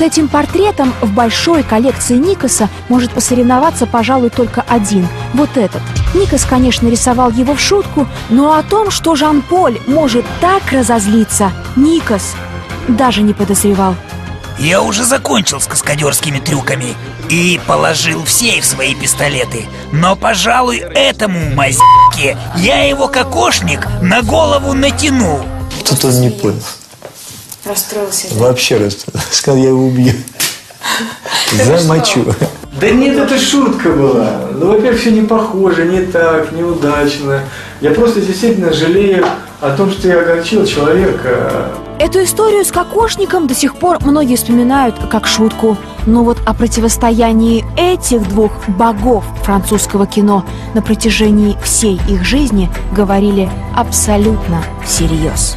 С этим портретом в большой коллекции Никоса может посоревноваться, пожалуй, только один – вот этот. Никос, конечно, рисовал его в шутку, но о том, что Жан-Поль может так разозлиться, Никос даже не подозревал. Я уже закончил с каскадерскими трюками и положил в сейф свои пистолеты. Но, пожалуй, этому мазике я его кокошник на голову натяну. Тут он не понял. Расстроился. Вообще расстроился. Сказал, я его убью. Замочу. Да нет, это шутка была. Ну, во-первых, все не похоже, не так, неудачно. Я просто действительно жалею о том, что я огорчил человека. Эту историю с кокошником до сих пор многие вспоминают как шутку. Но вот о противостоянии этих двух богов французского кино на протяжении всей их жизни говорили абсолютно всерьез.